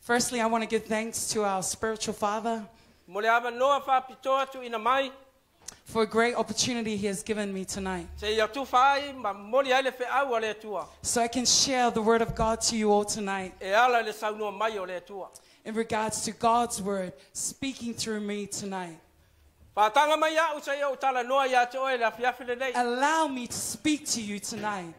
Firstly, I want to give thanks to our spiritual father Mo le awa noa whaapito atu ina mai. for a great opportunity he has given me tonight. Se ia tu whai ma mori ai le whiau o le atua. So I can share the word of God to you all tonight ala le saunua mai o le atua. in regards to God's word speaking through me tonight. Whātanga mai au sa ia o tala noa ia te oe le afiafi le nei. Allow me to speak to you tonight.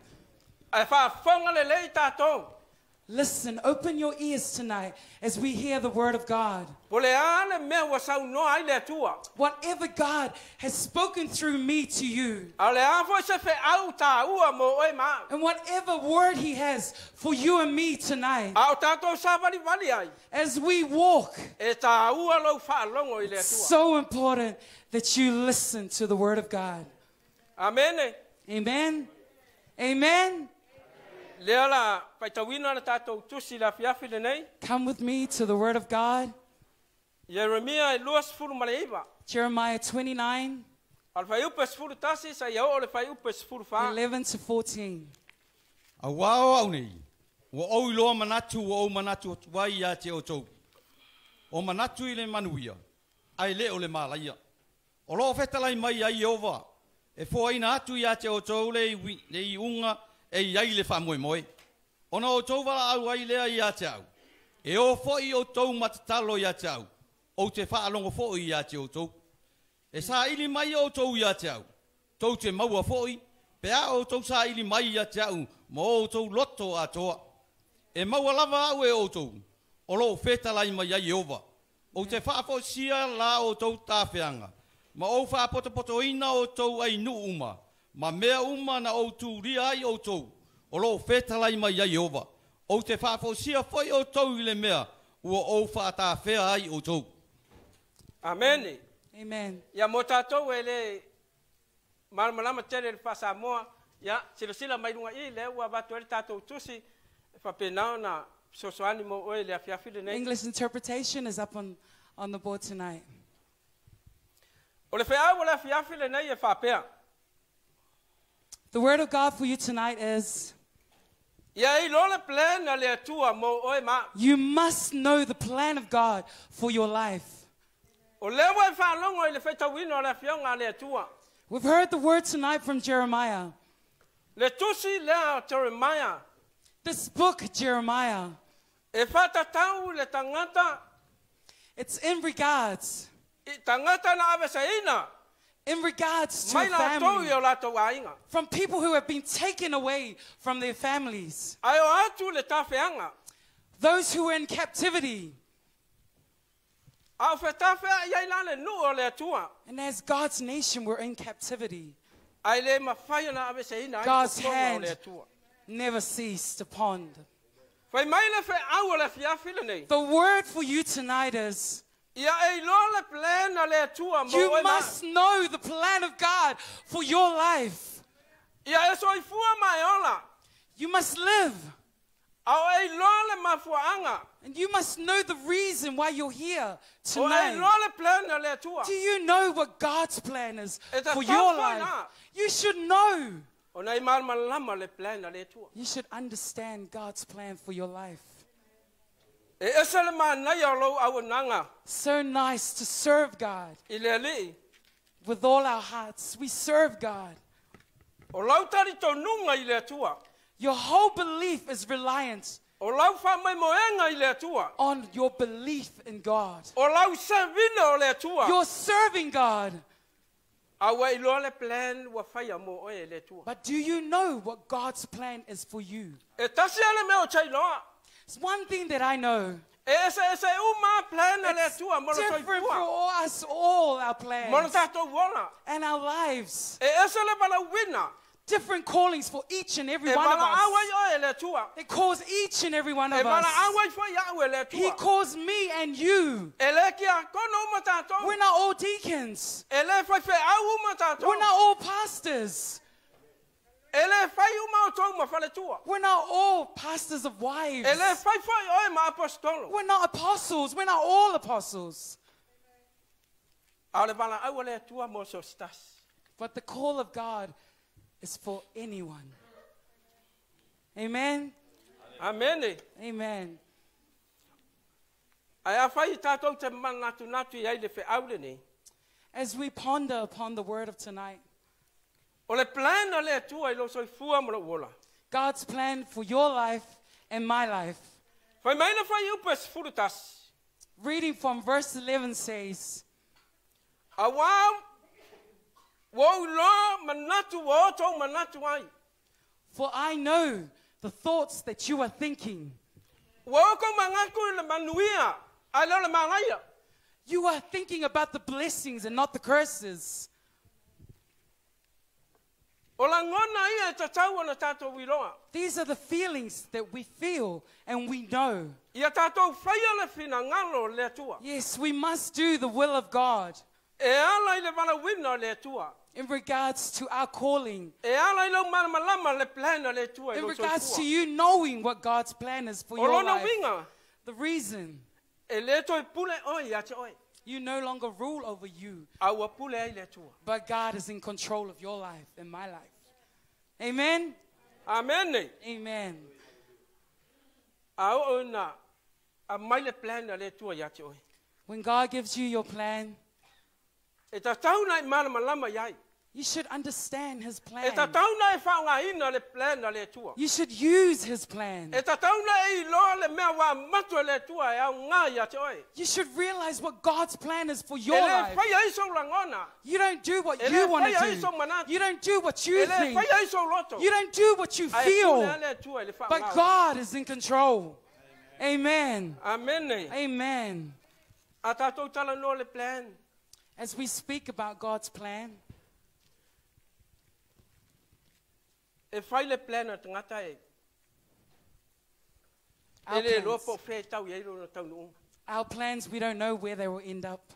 Listen, open your ears tonight as we hear the word of God. Po le ane mea wa sau noa ai le atua. Whatever God has spoken through me to you, A le afo se whiau tā ua mo oe maa. and whatever word He has for you and me tonight, A o tātou sa wali wali ai. as we walk, tā ua lau whaalongo i le atua. so important that you listen to the word of God. Amen. Amen. Amen. Come with me to the word of God. Yeremia luas furu. Jeremiah 29, Al fai upe tasi sa ia o le fai upe 11 to 14. A wao au nei. Wa au loa manatu wa au manatu o wai ia te o tau. O manatu i le manuia. Ai le o le malaia. O loa fetalai mai ai ova. E fo aina atu ia te o tau iwi- le i unga e iai le whamoemoe. Ona o tau au ai lea i a te au. E o fo'i o tau matatalo i a te au. O te whaalongo fo'i i a te o tau. E sa ili mai o tau i a te au. Tau te maua fo'i. Pe a o tau sa ili mai i a te au. Mo o tau loto a toa. E maua lava au e o tau. O lo fetala i mai ai ova O te whaafo sia la o tau tawhianga. Ma o whaapotopoto ina o tau ai nuuma. uma. Ma mea uma na o tu ria ai o tau. O lo feta lai mai ai ova. O te whaafo sia foi o tau i le mea. Ua o whaatāwhea ai o tau. Amene. Amen. Ia mo tātou e le malamalama tere le whasa moa. Ia sila sila mai runga i le ua watu e le tātou tusi. Whapenao na sosoani mo oe le afiafi le nei. English interpretation is up on, on the board tonight. O le whiau o le afiafi le nei e whapea. The word of God for you tonight is Ia i lo le plan na le atua mo oe ma. you must know the plan of God for your life. O le wa whalongo i le whaitawina o le afiaunga le atua. We've heard the word tonight from Jeremiah. Le tusi Jeremiah. This book, Jeremiah, it's in regards, in regards to family, i o lato ainga. from people who have been taken away from their families, Ai o atu le tawhianga. those who were in captivity. Au whetawhea iai la le nu o le atua. And as God's nation were in captivity, Ai le mawhai na awe sa ina. ai God's hand never ceased upon. Whai mai le whai au o le fiafile nei. The word for you tonight is Ia e lo le plan na le atua mo you must know the plan of God for your life. Ia soi fua mai ola. You must live. Au e lo le mafuanga. And you must know the reason why you're here tonight. lo plan na le. Do you know what God's plan is for your life? You should know. O nei mal malama le plan na le atua. You should understand God's plan for your life. E esa le manai o lo au nanga. So nice to serve God I le ali. with all our hearts. We serve God. O lau tari tō nunga i le atua. Your whole belief is reliant O lau wha mai moenga i le atua. on your belief in God. O lau servine o le atua. You're serving God. Au lo le plan wa whaia mo o le atua. But do you know what God's plan is for you? Tasi ale me o chai loa. It's one thing that I know. Ese ese uma plan It's toi different for us, all our plans and our lives. Ese le bala wina. Different callings for each and every one of us. awai o e le atua. It calls each and every one of us. awai fwa ia o le He calls me and you. Le kia kono uma tato. We're not all deacons. Le fai fai au uma tato. We're not all pastors. We're not all pastors of wives. Le fai fai o ma apostolo. We're not apostles. We're not all apostles. A le bala au o le atua mo so stas. But the call of God is for anyone. Amen. Amen. Ai a whai tātou te manatu natu i ai le whi aure ni. As we ponder upon the word of tonight, God's plan for your life and my life. Whai mai na whai upa si furutas. Reading from verse 11 says, A wā, wau lo manatu wa o tau manatu ai. For I know the thoughts that you are thinking. Wa o kau mangaku le manuia. Ai lo le mangaia. You are thinking about the blessings and not the curses. O la ngona ia e tatau ana tātou wiroa. These are the feelings that we feel and we know. Ia tātou whaia le whina ngalo le atua. Yes, we must do the will of God ala i le wala wina le atua. in regards to our calling, ala i lau malamalama le plana le atua. i in regards to you knowing what God's plan is for your life. The reason Le toi pule oi ia te oi. you no longer rule over you, Au a pule ai le atua. but God is in control of your life and my life. Amen. Amen. Amen. Au o na. A mai le plana le atua ia te oi. When God gives you your plan, Ta tau na i malamalama iai. you should understand His plan. ta tau na whaunga ina le plana le atua. You should use His plan. Ta tau na loa le mea wā matua le atua au ngā ia te oi. You should realize what God's plan is for your life. whai ai so langona. You don't do what you want to do. You don't do what you think. whai ai so loto. You don't do what you feel. le atua le whaunga. But God is in control. Amen. Amen. Amen. A tātou tala no le plan. As we speak about God's plan, E whai le plan a tangata e. our E plans, tau tau our plans, we don't know where they will end up.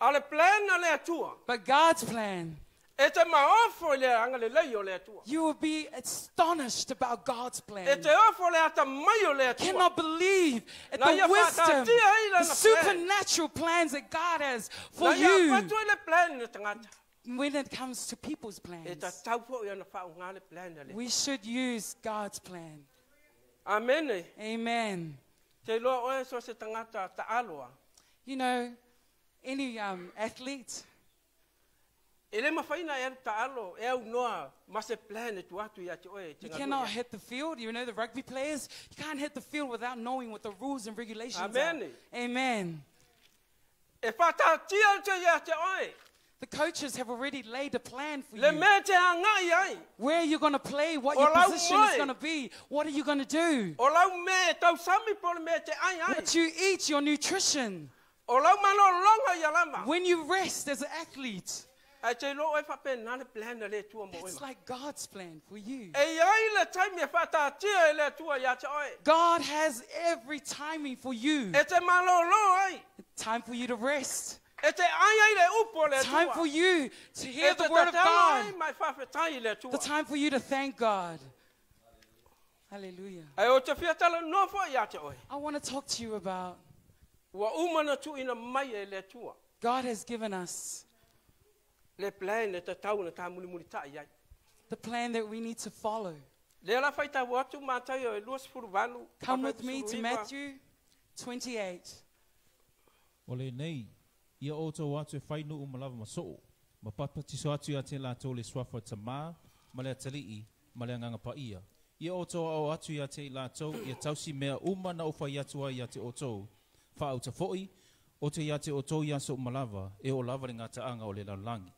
A le plan atua. But God's plan, E te maofo le anga le lei o le atua. you will be astonished about God's E plan. te ofo le ata mai o le atua. cannot believe at Na the wisdom, the supernatural plans that God has for Na ia you i le plan tangata. When it comes to people's plans. ta tau po i ana whaunga le plan. We should use God's plan. Amen. Amen. Te loa oe so se tangata ta aloa. You know, any um, athlete, le mawhaina aru ta alo, au noa, ma se plan tu atu i you cannot hit the field. You know, the rugby players, you can't hit the field without knowing what the rules and regulations Amen. are. Amen. E whata tia te i ate oe. The coaches have already laid a plan for you. me te hangai ai. Where you're going to play, what your position is going to be, what are you going to do? O lau me tau sami po le me te ai ai. What you eat, your nutrition. O lau mano longa i alama. When you rest as an athlete, Ai te lo e whape na le plan na le tua mo it's like God's plan for you. E ai le taimi e whata tia e le tua i ate oe. God has every timing for you. Malo. Time for you to rest. Te ai ai le upo le Time for you to hear the word of God. mai whawhe tai le tua. The time for you to thank God. Hallelujah. Ai o te whiatala no fo i ate oe. I want to talk to you about Wa umana tu ina mai le tua. God has given us Le plan te tau na tā muli muli tai ai. the plan that we need to follow. Le ala whai tau atu mātai o e luas furu walu. Come with me to. Matthew 28. O le nei, ia o tau atu e whainu o malawa masoo, ma papatiso atu ia te lātou le swafa ta mā, ma le atalii, ma le anganga pa ia. Ia o tau au atu ia te lātou, ia tausi mea uma na o whai atu ai ia te o tau. Wha au ta fo'i, o te ia te o tau ia so malawa, e o lava le ngā taanga o le laulangi.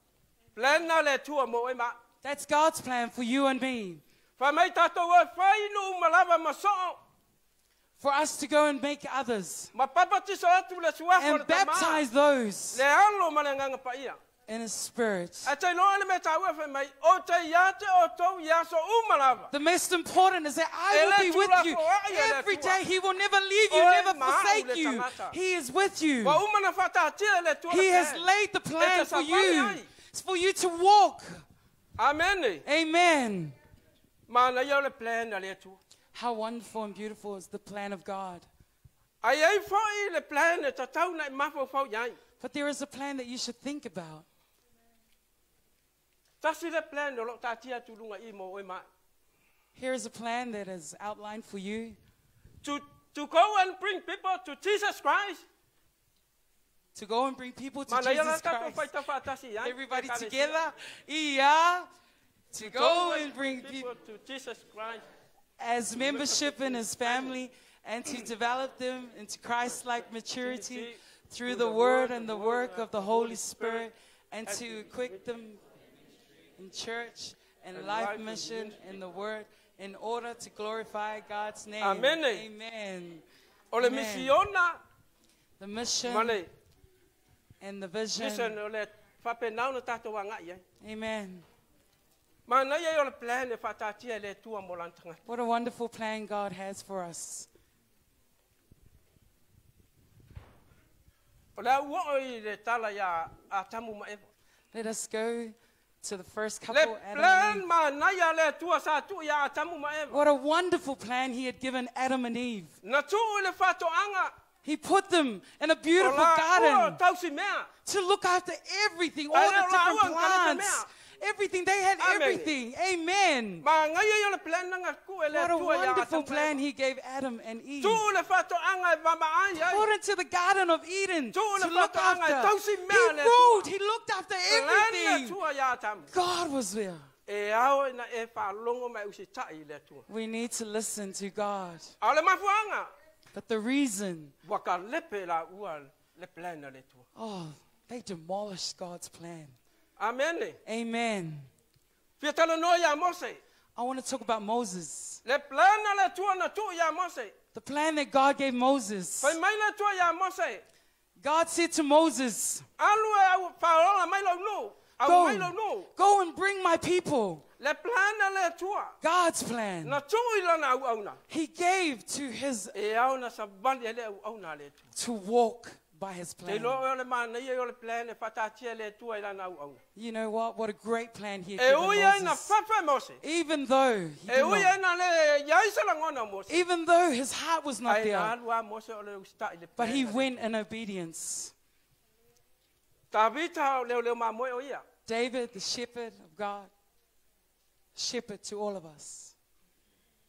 Plan na le tua mo e ma. That's God's plan for you and me. Wha mai tātou e whai no umalawa maso. For us to go and make others Ma papatiso atu le suafo le and baptize those Le alo ma le nganga pa ia. in a spirit. A te loa le me tau whai mai. O te ia te o tau ia so umalawa. The most important is that I will be with you ko ai, ele every day. He will never leave you, never forsake you. He is with you. Wa umana whata tia le tua He has laid the plan for you. It's for you to walk. Amen. Amen. Ma na ia le plan na le tua. How wonderful and beautiful is the plan of God. Ai ai whai le plan ta tau na i mafo whau iai. But there is a plan that you should think about. Tasi le plan o lo ta tia tulunga i mo ma. Here is a plan that is outlined for you to, to go and bring people to Jesus Christ. to go and bring people to Jesus Christ. tā whātasi, ai, Everybody together. Yeah. To go and bring people to Jesus Christ. As membership in his family and to develop them into Christ like maturity through the word and the work of the Holy Spirit and to equip them in church and life mission in the word in order to glorify God's name. Amen. Amen. Amen. The mission and the vision. o le whapenau na tātou wangai ai. Amen. What a wonderful plan God has for us. O le ua o i le tala ia a tamu ma ewa. Let us go to the first Le couple, Adam and Eve. mana ia le tua sa tu ia a tamu ma ewa. What a wonderful plan he had given Adam and Eve. Na tu o le whatoanga. He put them in a beautiful garden to look after everything, all the different plants. Everything. They had Amen. everything. Amen. Ma ngai ia o le plan nanga ku le What a tua ia a wonderful plan he gave Adam and Eve. Tu o le whatoanga mama ai ai. Put into the Garden of Eden to look after. He ruled. He looked after everything. tua ia a tamu. God was there. Ao na whalongo mai usi tai le tua. We need to listen to God. A le mafuanga. But the reason, Waka lepe la ua le plan na le tua. oh, they demolished God's plan. Amen. Fia tala no ia Mose. I want to talk about Moses. Le plan na le tua na tu ia Mose. The plan that God gave Moses. Fai mai le tua ia Mose. God said to Moses, Alu au whaola mai lau nu. Au Go, mai lau nu. go and bring my people. Le plan na le tua. God's plan. Na tu i lana au au na. He gave to his au na sa bandi le au au na le tua. to walk by his plan. lo ole mana ia i ole plan whatatia le tua i lana au au na. You know what? What a great plan he had ui ai given na Moses. Even though, he did not- ai na le iaisa la ngona Mose. even though his heart was not there, alua Mose o le usta i le but he went in obedience. Ta vita o leo leo ma moe o ia. David, the shepherd of God, shepherd to all of us.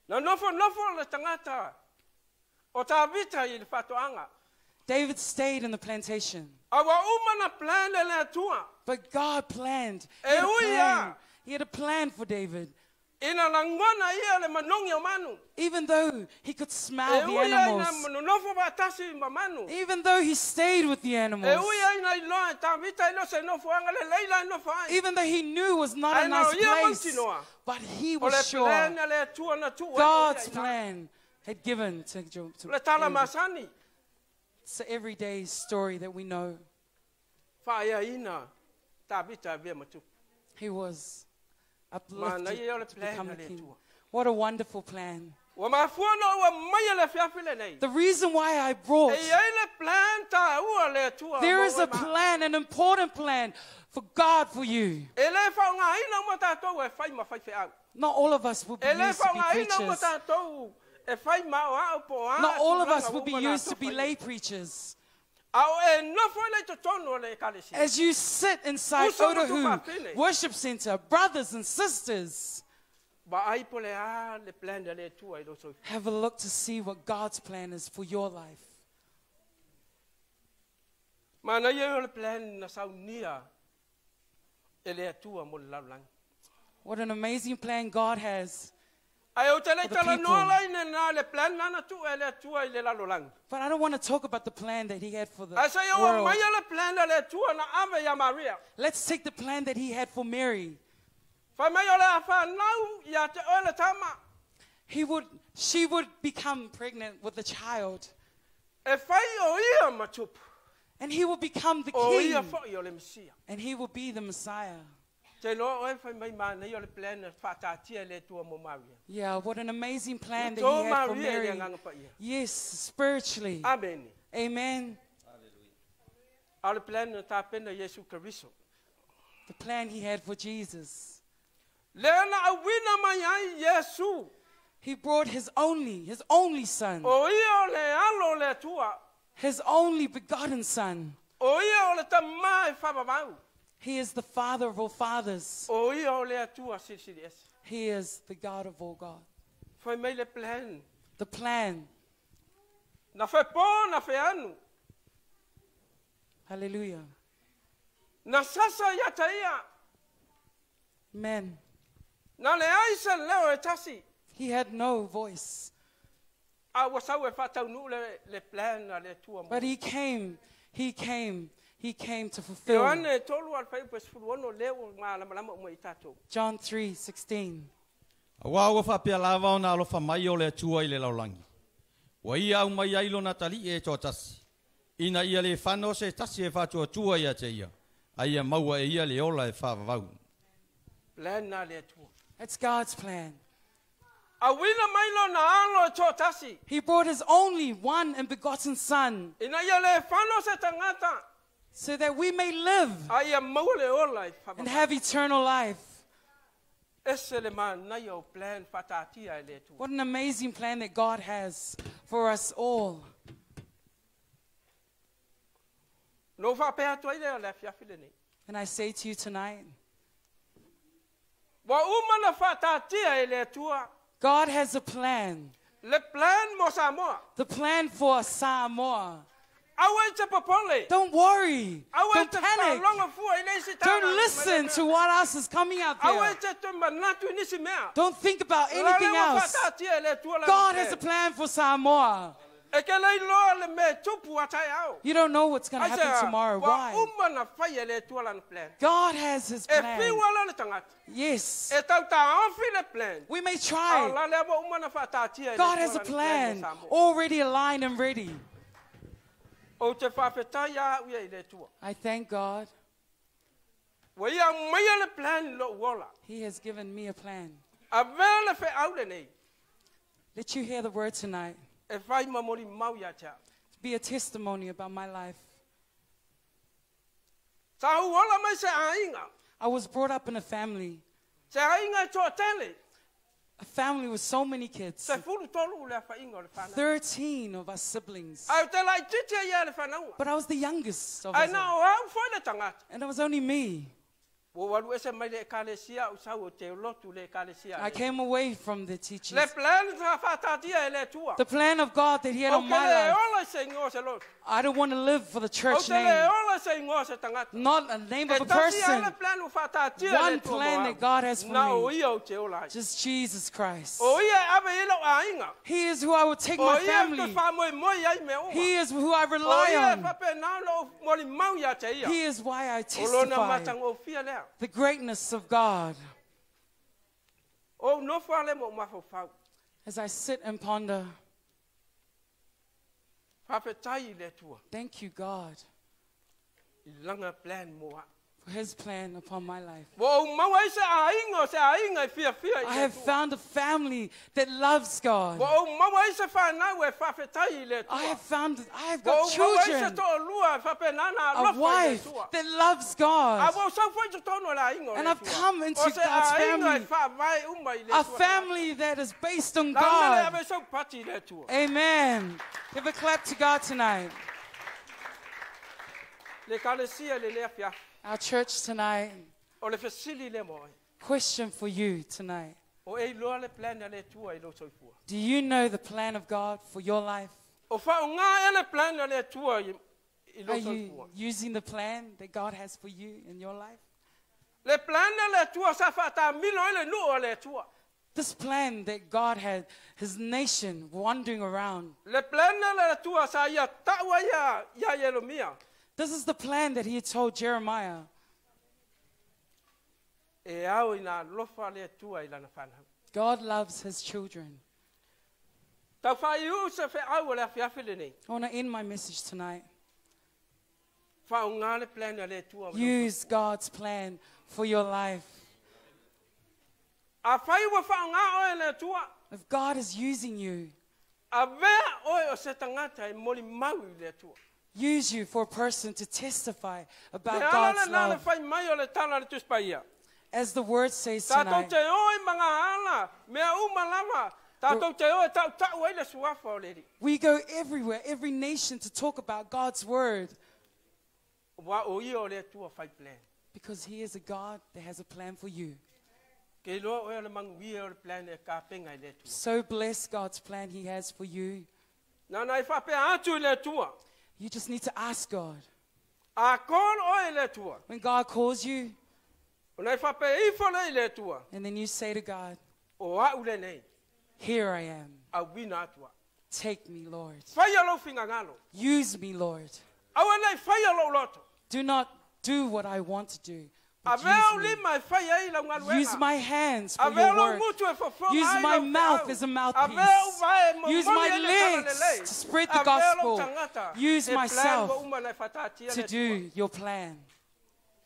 Na nofo nofo le tangata. O ta vita i le whatoanga. David stayed in the plantation, Awa uma na plan le le tua. but God planned. He had a plan. He had a plan for David. Ina na ngona ia le manongi o manu. Even though he could smell the ui ai na animals, manu nofo ba tasi ma manu. Even though he stayed with the animals, ai na iloa ta vita ilo se nofo anga le leila nofo ai. even though he knew it was not a nice place, but he was sure plan na le tua na tua. God's plan had given to, Jo- to Le tala David. masani. It's an everyday story that we know. Whaia ina. Ta vita via matu. He was uplifted ia o le to become a king. What a wonderful plan. Wa mafuana ua mai le fiafile nei. The reason why I brought there is a plan ta ua le tua. there mo is a ma- plan, an important plan for God for you. Le whaunga ina mo tātou whai ma whai whiau. Not all of us will be used to be whaunga ina mo preachers. Tātou whai ma o au po a. Not all of us will be used to be lay preachers. Au e eh, nofo le eh, to tono le kalesi. As you sit inside Uso mo tu Otahu papine. Worship Center, brothers and sisters, Ba ai po le a ah, le plan de le tua i lo so. have a look to see what God's plan is for your life. Mana ia o le plan na sau nia. Le tua mo le laulang. What an amazing plan God has. Ai o te le For the tala people. noa lai ne na le plan nana tu tua i le laulang. But I don't want to talk about the plan that He had for the world. mai le plan le tua na ave ya Maria. Let's take the plan that He had for Mary. Whai mai o le a whanau te o tama. He would, she would become pregnant with a child, E whai o ia matupu. and he would become the king, whai o le and he would be the Messiah. Te loa o whai mai mana i o le plan na whatatia le tua mo Maria. Yeah, what an amazing plan that he had for Mary. ia nganga pa ia. Yes, spiritually. Amen. Amen. A le plan na tā pena Yesu Kariso. The plan he had for Jesus. Le ana a wina mai ai Yesu. He brought his only, his only son, O ia o le alo le tua. his only begotten son. O ia o le tamā whapapau. He is the father of all fathers. O ia o le atua siri esi. He is the God of all God. Fai mai le plan. the plan. Na fai po na fai anu. Hallelujah. Na sasa ia ta ia. Amen. Na le aisa leo e. He had no voice, A wasau whatau nu le, le plan na le tua mo. but he came. He came. He came to fulfill. ane tolu al fai pes furu ono leo ngā lama lama mo i tātou. John 3 16. A wā ua whapea lava o nā alofa mai o le atua i le laulangi. Wa ia au mai ailo na tali e tō tasi. Ina ia le whano se tasi e whātua tua ia te ia. A ia maua e ia le ola e whāwawau. Plan na le tua. It's God's plan. A wina mai lo na alo e tō tasi. He brought his only one and begotten Son Ina ia le whano se tangata. So that we may live A ia maua le ola i and have eternal life. Ese le ma nai o plan whatatia le tua. What an amazing plan that God has for us all. No whapea tua i le le fiafile nei. And I say to you tonight, Wa umana whatatia le tua. God has a plan. Le plan mo Samoa. The plan for Samoa. Don't worry. Don't panic. whalonga fua i nei si tāna. Don't listen to what else is coming out there. te te manatu i nisi mea. Don't think about anything else. whatatia le tua la God has a plan. for Samoa. Ke lei loa le me tupu atai au. You don't know what's going to happen tomorrow. Why? umana whai le tua la plan. God has his plan. Yes. Tau ta plan. We may try. la le wa umana whatatia le God has a plan already aligned and ready. O te whawhetai a uia i le tua. I thank God. Wa ia mai le plan lo uola. He has given me a plan. A vea le whe au. Let you hear the word tonight. Whai mamori mau ia. Be a testimony about my life. Sa uola mai se ainga. I was brought up in a family, a family with so many kids. Se furu tolu le whainga o le whanau. 13 of us siblings. Au te lai titi ia le whanau. But I was the youngest of us. na all. o au whai le. And it was only me. I came away from the teachings. Le plan sa whatatia le tua. The plan of God that He had on my life. ola se ingo se lotu. I don't want to live for the church name, ola se ingo se tangata. not a name of a tasi ai le person, plan u whatatia One plan that. God has for me. o ia o te ola. ai. just Jesus Christ. O ia ave ilo a inga. He is who I will take my family. whamoi moi ai me oa. He is who I rely on. whape nā lo mori mau ia te ia. He is why I testify matang o fia lea. the greatness of God O no whale mo mafo whau. as I sit and ponder. Whawhetai i le tua. Thank you, God, I plan moa. for His plan upon my life. Wo o mau ai se a inga o se a inga i fia fia i I have found a family that loves God. Wo o mau ai se whanau whawhetai i. Have found, I have got o mau ai se children, a lofa i le wife that loves God, wo sau fwoi te tono la And I've come into God's a family. whawai uma i le a family that is based on God. ave sau pati i le tua. Amen. Give a clap to God tonight. Le kalesia le lea fia. Our church tonight, O le fesili le moe. question for you tonight. O e loa le plan le tua i lo soifua. Do you know the plan of God for your life? O whao ngā plan le tua i, i lo Are you using the plan that God has for you in your life? Le plan le tua sa whata milo i le le tua. This plan that God had his nation wandering around. Le plan le tua sa ia taua ia, ia Yeremia. This is the plan that he had told Jeremiah. E au i lofa le tua i lana whanau. God loves his children. Tau whai u se whi au o le awhiawhile nei. I want to end my message tonight. Whao ngā le plan le tua. Use God's plan for your life. A whai wa whao ngā oe le tua. If God is using you, A vea oe o se tangata i mori mau le tua. Use you for a person to testify about God's le nā le love. whai mai o le tana le tuspaia. As the word says tonight, te oi mga ala, mea uma lama. Tātou te oi tau tau ai le suafa o le ri. we go everywhere, every nation to talk about God's word Wa o ia o le tua whai because He is a God that has a plan for you. Ke Ke loa oe le manguia o le plan ka penga i le tua. So bless God's plan He has for you. Nā nai whapea atu i le tua. You just need to ask God. A kon oe le tua. When God calls you, O nai whapea i whana i le tua. and then you say to God, O au nei. Here I am. A wina atua. Take me, Lord. Whai alo finga ngalo. Use me, Lord. Awa nei whai loto. Do not do what I want to do. Use, me. li mai whai ai la ngal use my hands for your work. Use my mouth as a mouthpiece. veo vai mo Use my legs to spread the gospel. Use myself wa uma nei whatatia to do your plan.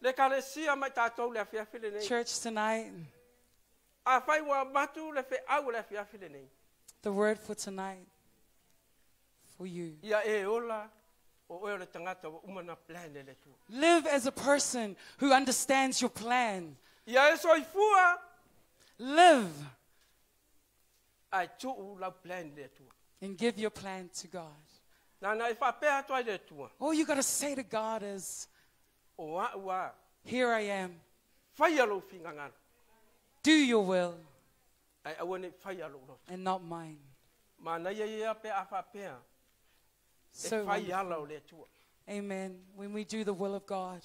Le kale sia mai tātou le awhiawhi le nei. Church tonight, A whai wa matu le whi au le awhiawhi le nei. the word for tonight for you. Ia ola o oe o le tangata wa uma na plan le le tua. Live as a person who understands your plan. Live ai tuu lau plan le and give your plan to God. Nā nai whapea toa i le tua. All you got to say to God is, O a ua. Here I am. Whai alo whinga ngana. Do your will Ai aua nei whai alo lo. and not mine. So wonderful. alo le tua. Amen. When we do the will of God,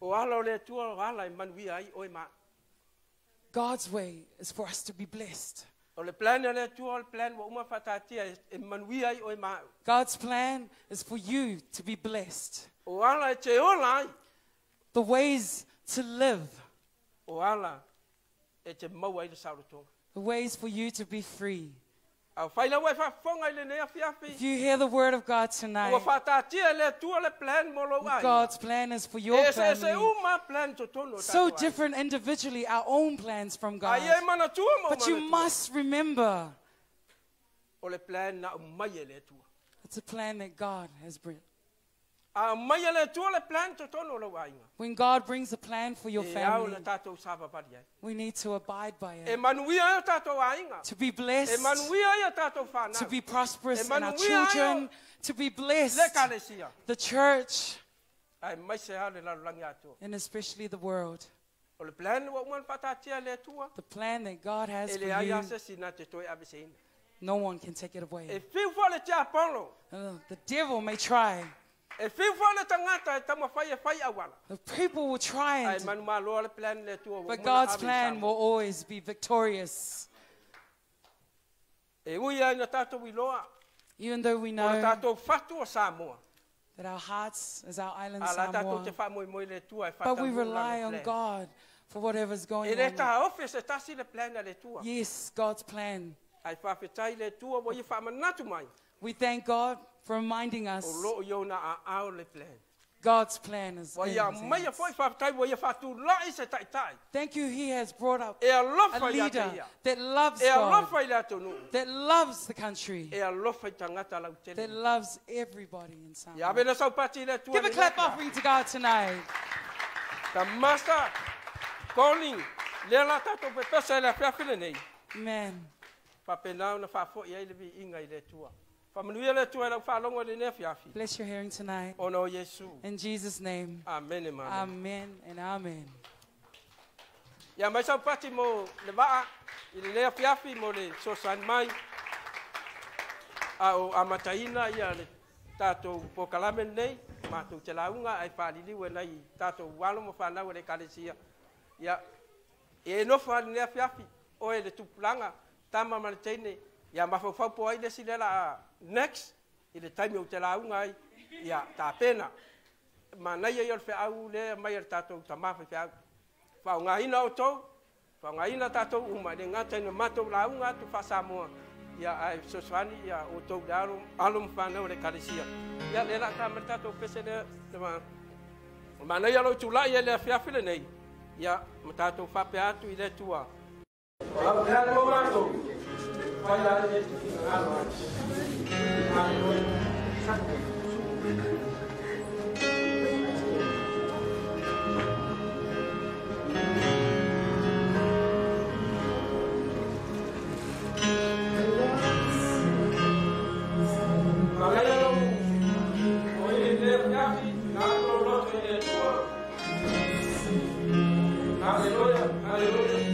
O alo le tua o ala i manui ai oi ma. God's way is for us to be blessed. O le plan le tua o le plan wa uma whatatia manui ai oi ma. God's plan is for you to be blessed. O ala te ola ai. The ways to live, O ala te mau ai le saurotonga. the ways for you to be free. If you hear the word of God tonight, whatatia le tua le plan mo lo ai. God's plan is for your family. So different individually, our own plans from God. Ai mana tua mo But you must remember O le plan na mai le tua. it's a plan that God has brought. When God brings a plan for your family, na tātou sāpa pari ai. we need to abide by it. manuia ai o tātou ainga. To be blessed, manuia ai o tātou whānau. to be prosperous in our children, to be blessed, the church, Ai mai se hale la langi ato. and especially the world. O le plan wa uman patatia le tua. The plan that God has for you, ase sina te toi abeseina. no one can take it away. whiwha le te apolo. Uh, the devil may try, Whiwha le tangata tama whai whai awala. the people will try, and, manu maloa le plan le tua. wa but God's plan will always be victorious. Ui ai na tātou iloa. Even though we know tātou whatu o Samoa. that our hearts is our island A la tātou te Samoa, wha moi moi le tua but we rely on. God for whatever's going on. taha ofe se tasi le plan. Yes, God's plan. Ai whawhetai le tua wa i whamanatu. We thank God for reminding us O loo i ona le plan. God's plan is in his mai a hands. whai whawhetai wa ia whatu lai se tai tai. Thank you, He has brought up a leader that loves God, lofa i le atonu. that loves the country, a lofa i tangata lau that loves everybody in Samoa. vena sau pati le tua. Give a clap offering to God tonight. Ta master calling. Le la pe pesa le whiawhile nei. Amen. Whapenau na whafo i aile vi inga i le tua. Tua lau whalongo le nea whiawhi. Bless your hearing tonight. Oh, ono o Yesu. In Jesus' name. Amen. Amen and amen. Ia mai sau pati mo le i le lea whiawhi mo le sosan mai. Ah, oh, a o amataina ia le tātou pokalame nei. Mātou te launga ai whaliliu e nei tātou walo mo whanau e le kalesia. Ia e nofa le lea whiawhi o e le tupulanga tama teine. Ia mawhawhau po ai le silela a next i le taimi o te launga ai. Ia tā pena. Ma nei ai o le whiau le mai e le tātou tamafa whiau. whaungaina o tau, whaungaina tātou uma, le ngata ina mātou la unga tu whasamoa, ia ai soswani, ia o tau le alo, alo mwhanau le karesia. Ia le la tāmari tātou pese le, le ma, ma nei alo tu lai e le whiawhile nei, ia ma tātou whape atu i le tua. Au le alo mātou, Hallelujah, hallelujah.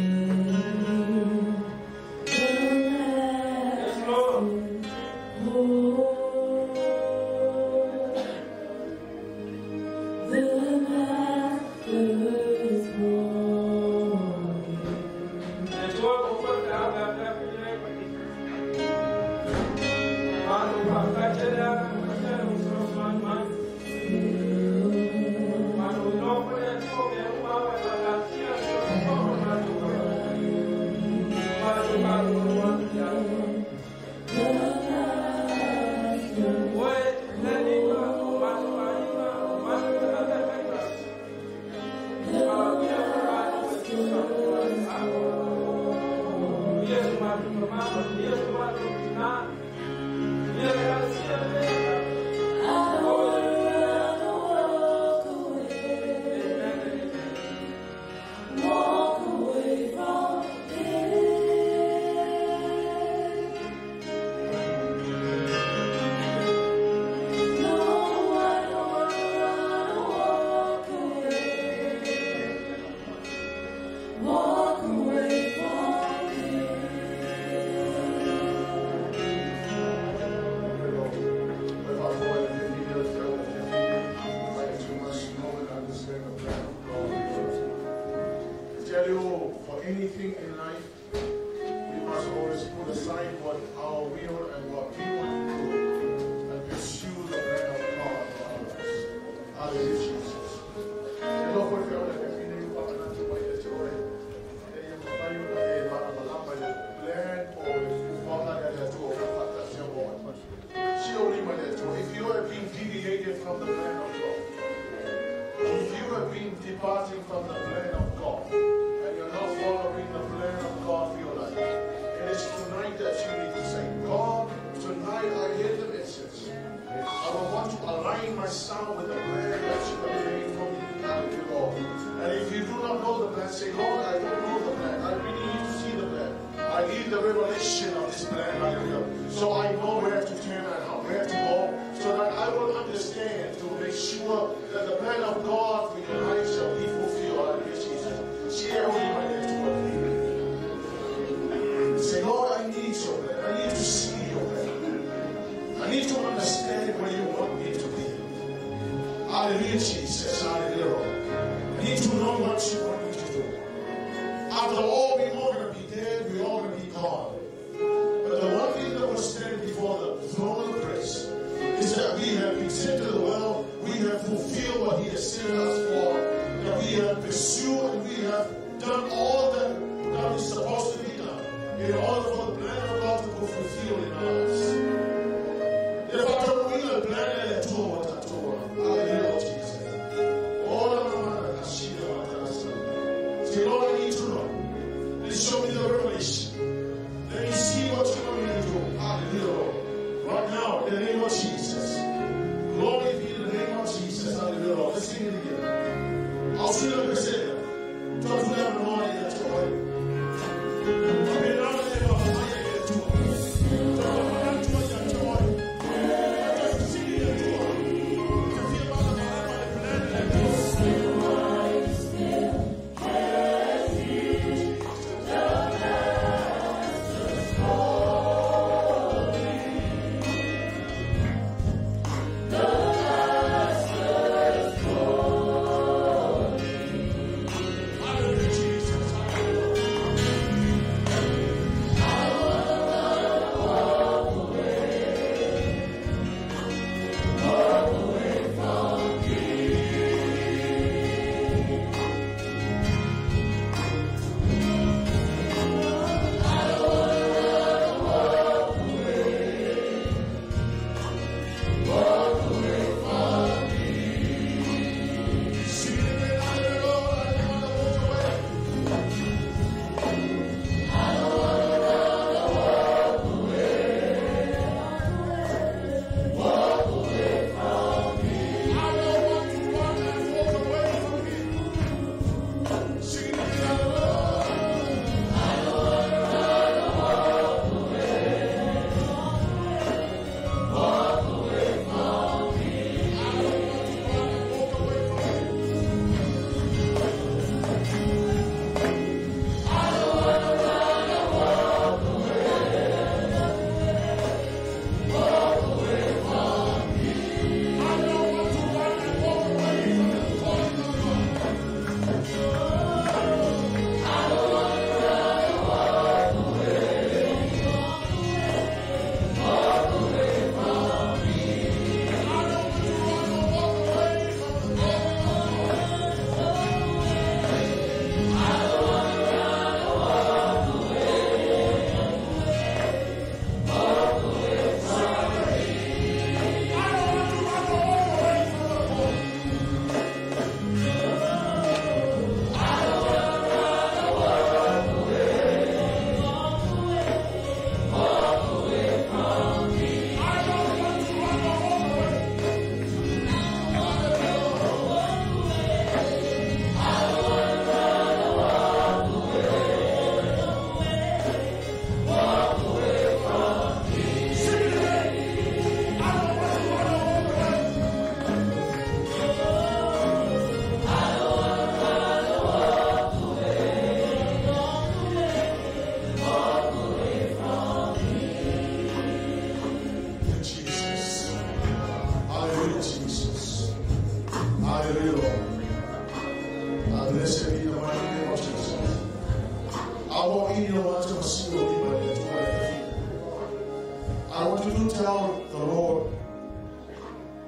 I want you to tell the Lord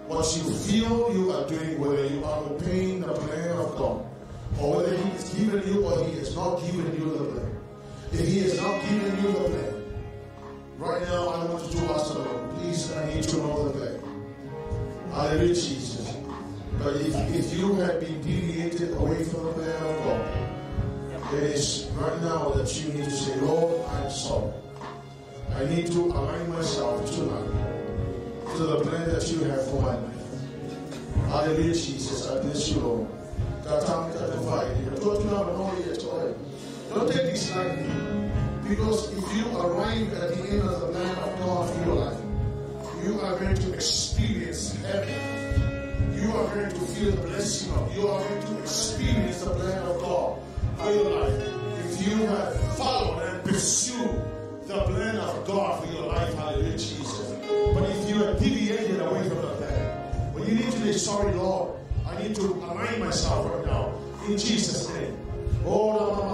what you feel you are doing, whether you are obeying the plan of God, or whether He has given you or He has not given you the plan. If He has not given you the plan, say, Lord, I'm sorry. I need to align myself to tonight to the plan that you have for my life. Hallelujah, Jesus. I bless you, Lord. That divide. You don't have an only yet Don't take this lightly. Because if you arrive at the end of the plan of God for your life, you are going to experience heaven. You are going to feel the blessing of, you are going to experience the plan of God for your life. You have followed and pursued the plan of God for your life, hallelujah, Jesus. But if you have deviated away from the plan, well, you need to say, sorry, Lord, I need to align myself right now. In Jesus' name. Oh,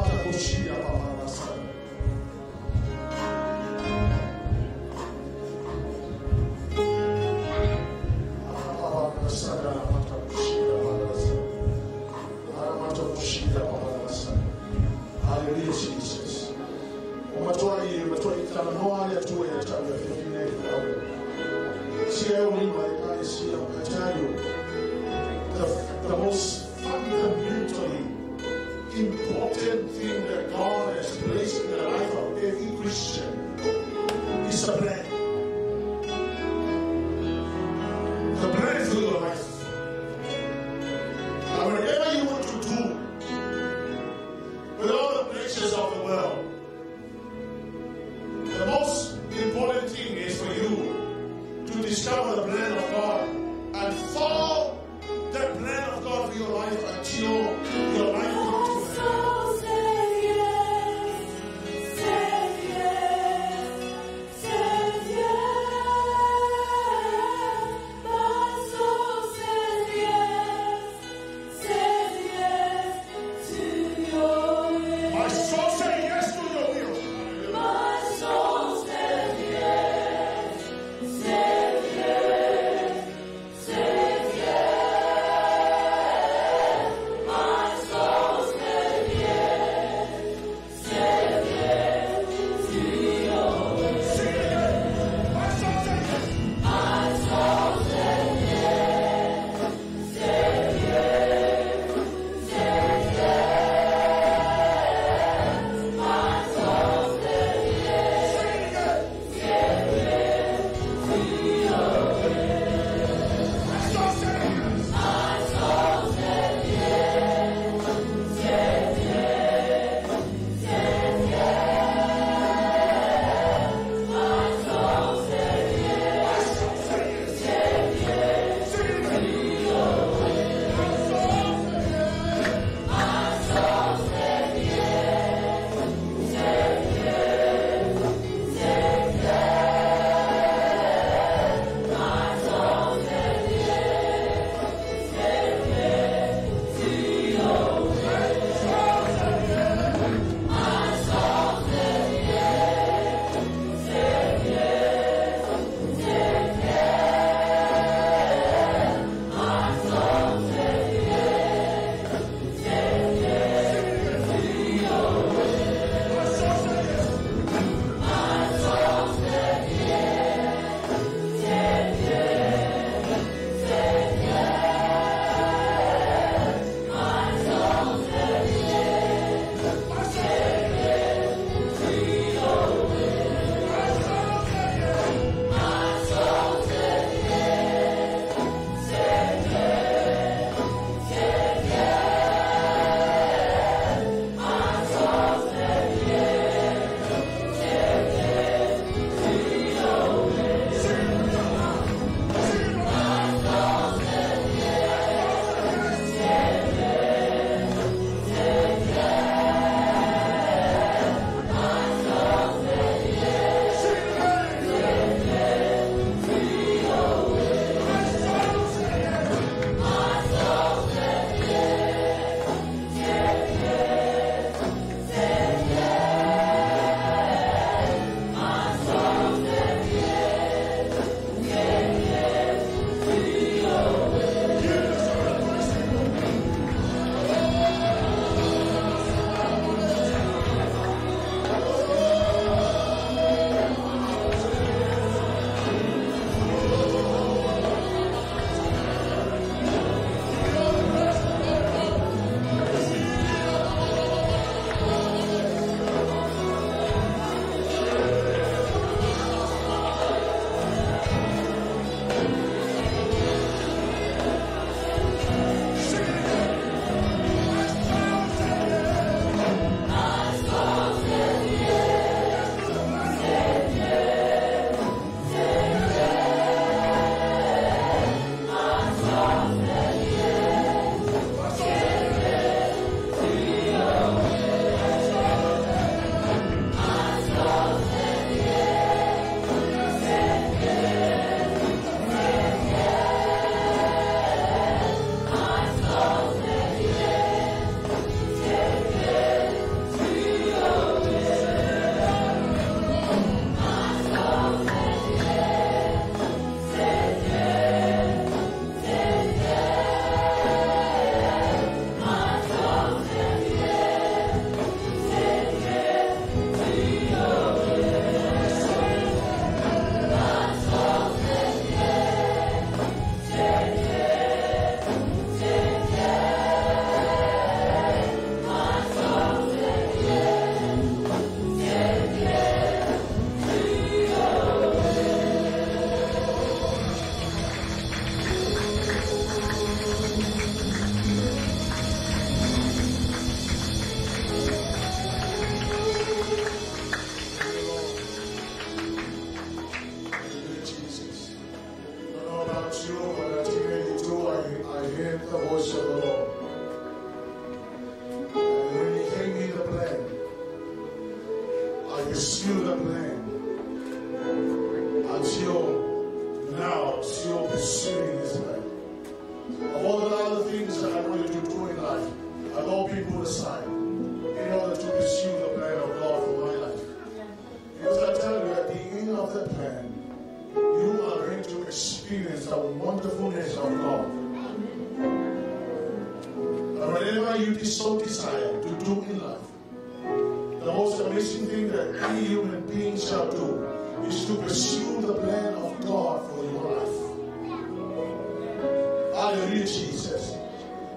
you, Jesus.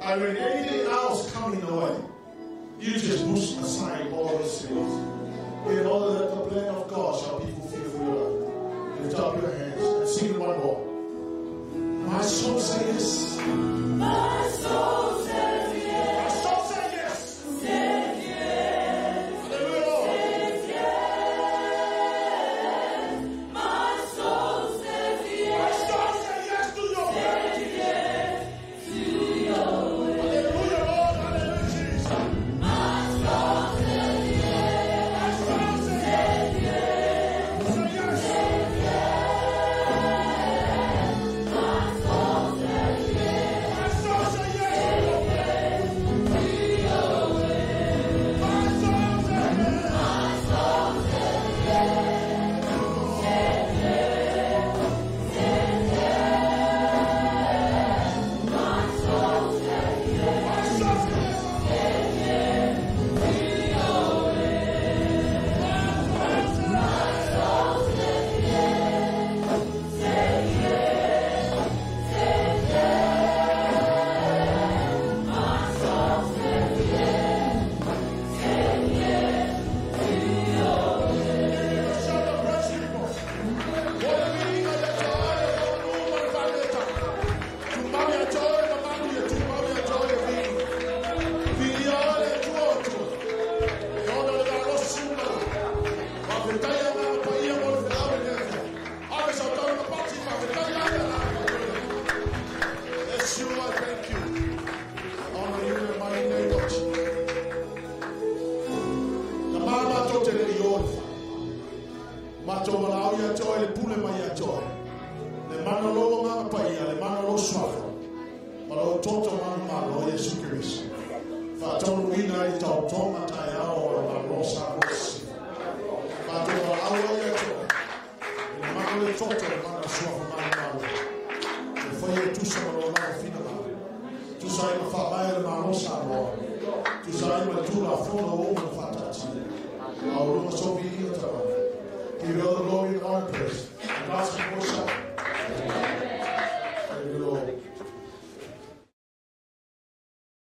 And when anything else coming away, you just push aside all these things in order that the plan of God shall be fulfilled for your life. Lift up your hands and sing one more. My soul says, My soul.